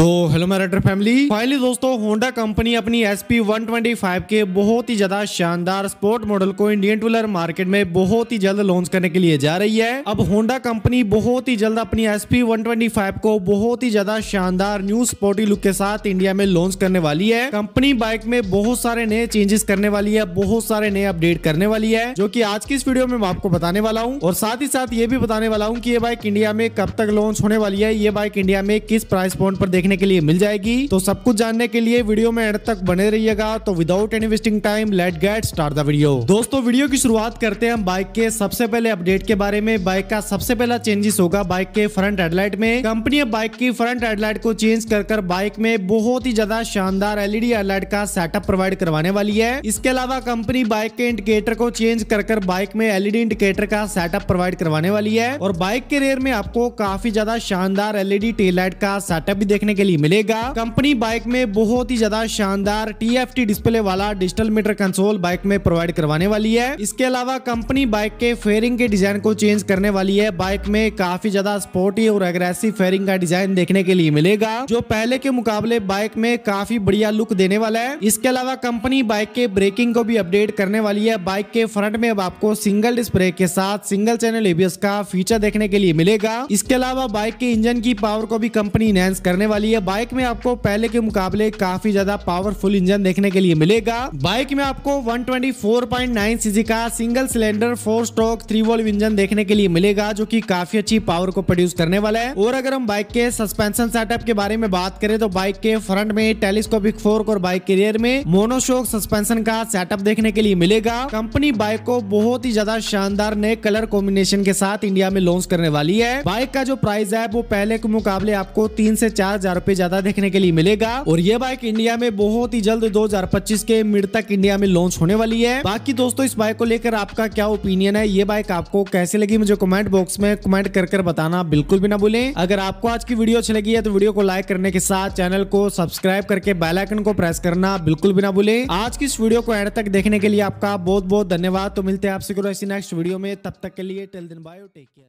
तो हेलो मेरेटर family finally दोस्तों होंडा कंपनी अपनी S P one twenty five के बहुत ही ज़्यादा शानदार स्पोर्ट मॉडल को इंडियन टू व्हीलर मार्केट में बहुत ही जल्द लॉन्च करने के लिए जा रही है। अब होंडा कंपनी बहुत ही जल्द अपनी S P one twenty five को बहुत ही ज़्यादा शानदार न्यू स्पोर्टी लुक के साथ इंडिया में लॉन्च करने वाली है। कंपनी बाइक में बहुत सारे नए चेंजेस करने वाली है, बहुत सारे नए अपडेट करने वाली है, जो की आज की इस वीडियो में मैं आपको बताने वाला हूँ। और साथ ही साथ ये भी बताने वाला हूँ की ये बाइक इंडिया में कब तक लॉन्च होने वाली है, ये बाइक इंडिया में किस प्राइस पॉइंट पर देखने के लिए मिल जाएगी। तो सब कुछ जानने के लिए वीडियो में एंड तक बने रहिएगा। तो without any wasting time let get start the video दोस्तों वीडियो की शुरुआत करते हैं हम बाइक के सबसे पहले अपडेट के बारे में। बाइक का सबसे पहला चेंजेस होगा बाइक के फ्रंट हेडलाइट में। कंपनी बाइक की फ्रंट हेडलाइट को चेंज कर कर बाइक में बहुत ही ज़्यादा शानदार एलईडी हेडलाइट का सेटअप प्रोवाइड करवाने वाली है। इसके अलावा कंपनी बाइक के इंडिकेटर को चेंज कर कर बाइक में एलईडी इंडिकेटर का सेटअप प्रोवाइड करवाने वाली है। और बाइक के रेयर में आपको काफ़ी ज़्यादा शानदार एलईडी टेल लाइट का सेटअप भी देखने के लिए मिलेगा। कंपनी बाइक में बहुत ही ज़्यादा शानदार टीएफटी डिस्प्ले वाला डिजिटल मीटर कंसोल बाइक में प्रोवाइड करवाने वाली है। इसके अलावा कंपनी बाइक के फेयरिंग के डिज़ाइन को चेंज करने वाली है। बाइक में काफ़ी ज़्यादा स्पोर्टी और एग्रेसिव फेयरिंग का डिज़ाइन देखने के लिए मिलेगा, जो पहले के मुकाबले बाइक में काफ़ी बढ़िया लुक देने वाला है। इसके अलावा कंपनी बाइक के ब्रेकिंग को भी अपडेट करने वाली है। बाइक के फ्रंट में अब आपको सिंगल ब्रेक के साथ सिंगल चैनल एबीएस का फीचर देखने के लिए मिलेगा। इसके अलावा बाइक के इंजन की पावर को भी कंपनी इनहेंस करने वाली है। बाइक में आपको पहले के मुकाबले काफ़ी ज़्यादा पावरफुल इंजन देखने के लिए मिलेगा। बाइक में आपको 124.9 सीसी का single cylinder four stroke three valve engine देखने के लिए मिलेगा, जो कि काफ़ी अच्छी पावर को प्रोड्यूस करने वाला है। और अगर हम बाइक के सस्पेंशन सेटअप के बारे में बात करें तो बाइक के फ्रंट में टेलीस्कोपिक फोर्क और बाइक के रियर में मोनोशोक सस्पेंशन का सेटअप देखने के लिए मिलेगा। कंपनी बाइक को बहुत ही ज़्यादा शानदार नए कलर कॉम्बिनेशन के साथ इंडिया में लॉन्च करने वाली है। बाइक का जो प्राइस है, वो पहले के मुकाबले आपको तीन से चार हज़ार रूपए ज़्यादा देखने के लिए मिलेगा। और ये बाइक इंडिया में बहुत ही जल्द 2025 के मिड तक इंडिया में लॉन्च होने वाली है। बाकी दोस्तों, इस बाइक को लेकर आपका क्या ओपिनियन है? ये बाइक आपको कैसे लगी? मुझे कमेंट बॉक्स में कमेंट कर कर बताना बिल्कुल भी ना भूलें। अगर आपको आज की वीडियो अच्छी लगी है तो वीडियो को लाइक करने के साथ चैनल को सब्सक्राइब करके बेल आइकन को प्रेस करना बिल्कुल भी ना भूले। आज की इस वीडियो को एंड तक देखने के लिए आपका बहुत बहुत धन्यवाद। तो मिलते हैं आपसे नेक्स्ट वीडियो में। तब तक के लिए टेल दिन बाय टेक केयर